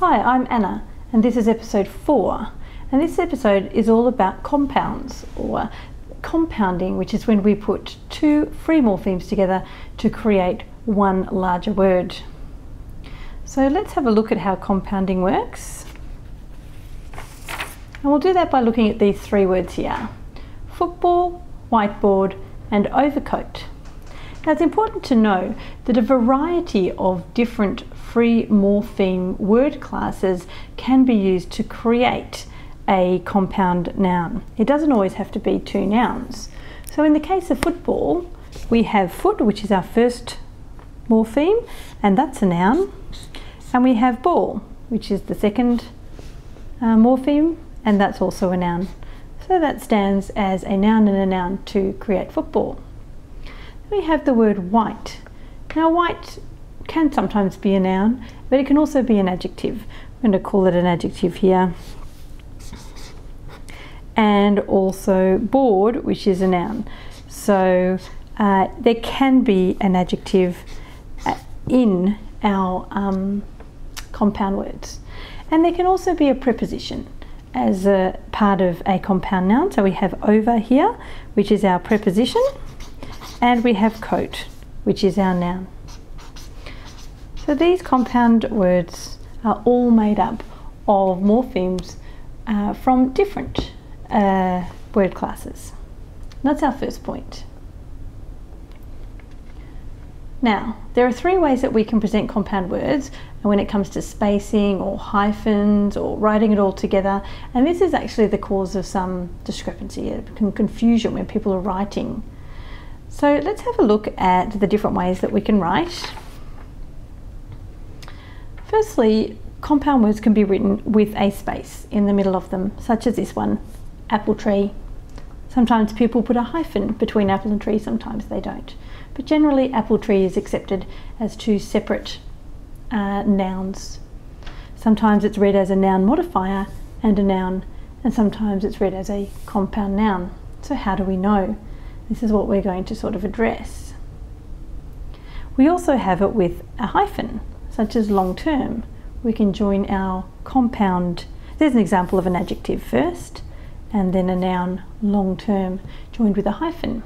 Hi, I'm Anna, and this is episode 4. And this episode is all about compounds, or compounding, which is when we put two free morphemes together to create one larger word. So let's have a look at how compounding works. And we'll do that by looking at these three words here football, whiteboard, and overcoat. Now it's important to know that a variety of different free morpheme word classes can be used to create a compound noun. It doesn't always have to be two nouns. So in the case of football, we have foot, which is our first morpheme, and that's a noun. And we have ball, which is the second uh, morpheme, and that's also a noun. So that stands as a noun and a noun to create football we have the word white. Now white can sometimes be a noun, but it can also be an adjective. I'm going to call it an adjective here. And also board, which is a noun. So uh, there can be an adjective uh, in our um, compound words. And there can also be a preposition as a part of a compound noun. So we have over here, which is our preposition and we have coat, which is our noun. So these compound words are all made up of morphemes uh, from different uh, word classes. That's our first point. Now, there are three ways that we can present compound words when it comes to spacing or hyphens or writing it all together. And this is actually the cause of some discrepancy, confusion when people are writing so let's have a look at the different ways that we can write. Firstly, compound words can be written with a space in the middle of them, such as this one, apple tree. Sometimes people put a hyphen between apple and tree, sometimes they don't. But generally, apple tree is accepted as two separate uh, nouns. Sometimes it's read as a noun modifier and a noun, and sometimes it's read as a compound noun. So how do we know? This is what we're going to sort of address. We also have it with a hyphen, such as long term. We can join our compound. There's an example of an adjective first, and then a noun long term joined with a hyphen.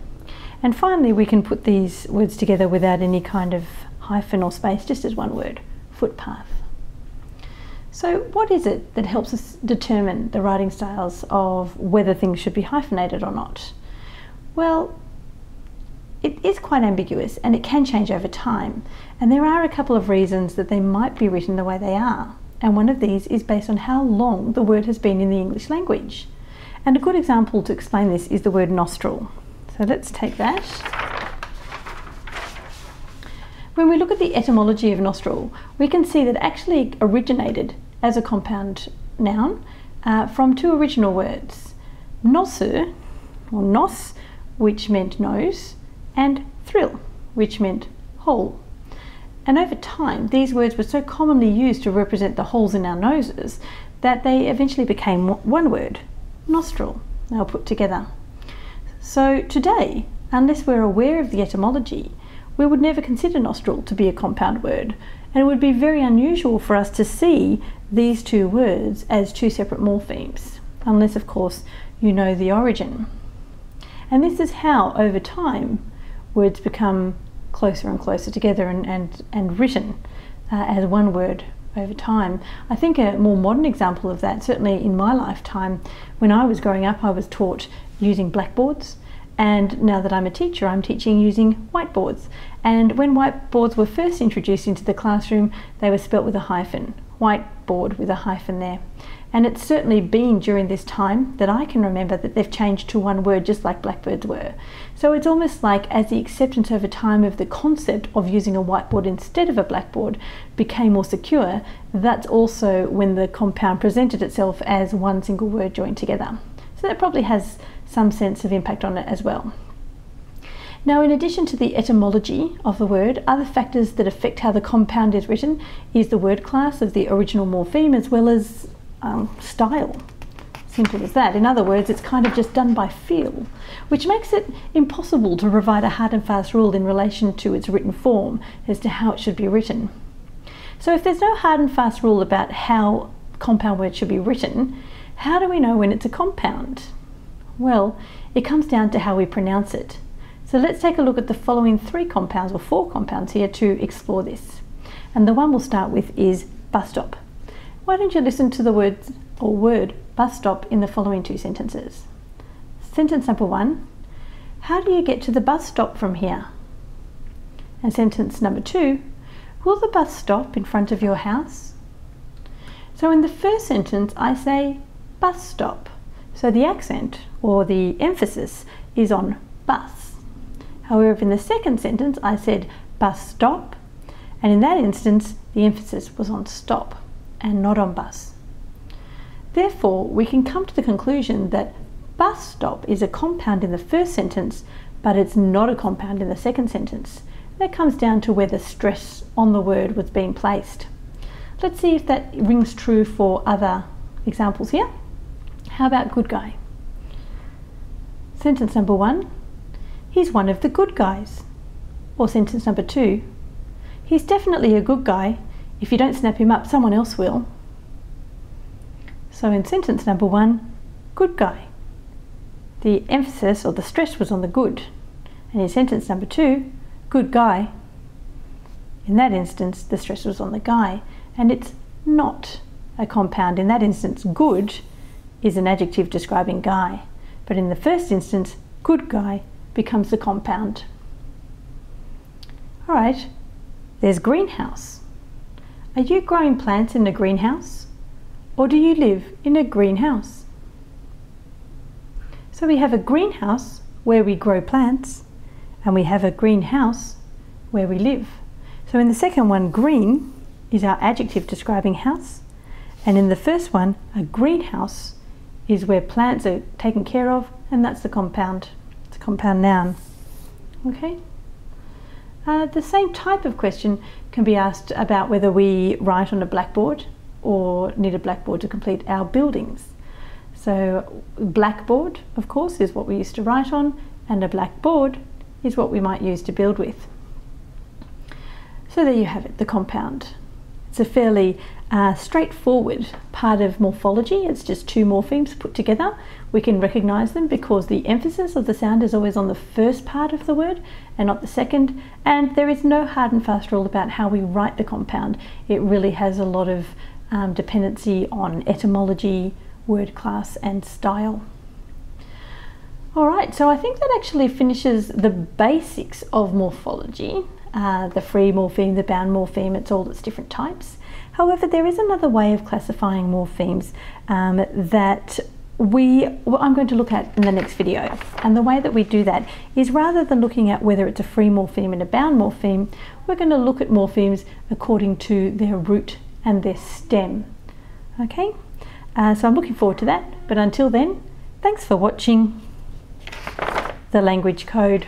And finally, we can put these words together without any kind of hyphen or space, just as one word footpath. So, what is it that helps us determine the writing styles of whether things should be hyphenated or not? Well, it is quite ambiguous and it can change over time. And there are a couple of reasons that they might be written the way they are. And one of these is based on how long the word has been in the English language. And a good example to explain this is the word nostril. So let's take that. When we look at the etymology of nostril, we can see that it actually originated as a compound noun uh, from two original words. Nosu, or nos, which meant nose, and thrill, which meant hole. And over time, these words were so commonly used to represent the holes in our noses that they eventually became one word, nostril. They were put together. So today, unless we're aware of the etymology, we would never consider nostril to be a compound word, and it would be very unusual for us to see these two words as two separate morphemes, unless, of course, you know the origin. And this is how, over time, words become closer and closer together and, and, and written uh, as one word over time. I think a more modern example of that, certainly in my lifetime, when I was growing up, I was taught using blackboards. And now that I'm a teacher, I'm teaching using whiteboards. And when whiteboards were first introduced into the classroom, they were spelt with a hyphen, whiteboard with a hyphen there. And it's certainly been during this time that I can remember that they've changed to one word just like blackbirds were. So it's almost like as the acceptance over time of the concept of using a whiteboard instead of a blackboard became more secure, that's also when the compound presented itself as one single word joined together. So that probably has some sense of impact on it as well. Now, in addition to the etymology of the word, other factors that affect how the compound is written is the word class of the original morpheme as well as um, style. Simple as that. In other words, it's kind of just done by feel, which makes it impossible to provide a hard and fast rule in relation to its written form as to how it should be written. So if there's no hard and fast rule about how compound words should be written, how do we know when it's a compound? Well, it comes down to how we pronounce it. So let's take a look at the following three compounds or four compounds here to explore this. And the one we'll start with is bus stop. Why don't you listen to the words or word bus stop in the following two sentences? Sentence number one, how do you get to the bus stop from here? And sentence number two, will the bus stop in front of your house? So in the first sentence, I say bus stop. So the accent or the emphasis is on bus. However, in the second sentence, I said bus stop, and in that instance, the emphasis was on stop and not on bus. Therefore, we can come to the conclusion that bus stop is a compound in the first sentence, but it's not a compound in the second sentence. That comes down to where the stress on the word was being placed. Let's see if that rings true for other examples here. How about good guy? Sentence number one, he's one of the good guys. Or sentence number two, he's definitely a good guy. If you don't snap him up, someone else will. So in sentence number one, good guy. The emphasis or the stress was on the good. And in sentence number two, good guy. In that instance, the stress was on the guy. And it's not a compound. In that instance, good is an adjective describing guy. But in the first instance, good guy becomes the compound. All right, there's greenhouse. Are you growing plants in a greenhouse? Or do you live in a greenhouse? So we have a greenhouse where we grow plants, and we have a greenhouse where we live. So in the second one, green is our adjective describing house, and in the first one, a greenhouse is where plants are taken care of, and that's the compound. Compound noun. Okay? Uh, the same type of question can be asked about whether we write on a blackboard or need a blackboard to complete our buildings. So, blackboard, of course, is what we used to write on, and a blackboard is what we might use to build with. So, there you have it, the compound. It's a fairly uh, straightforward part of morphology. It's just two morphemes put together. We can recognize them because the emphasis of the sound is always on the first part of the word and not the second. And there is no hard and fast rule about how we write the compound. It really has a lot of um, dependency on etymology, word class, and style. All right, so I think that actually finishes the basics of morphology. Uh, the free morpheme, the bound morpheme, it's all its different types. However, there is another way of classifying morphemes um, that we well, I'm going to look at in the next video. And the way that we do that is rather than looking at whether it's a free morpheme and a bound morpheme, we're going to look at morphemes according to their root and their stem. Okay, uh, so I'm looking forward to that. But until then, thanks for watching the language code.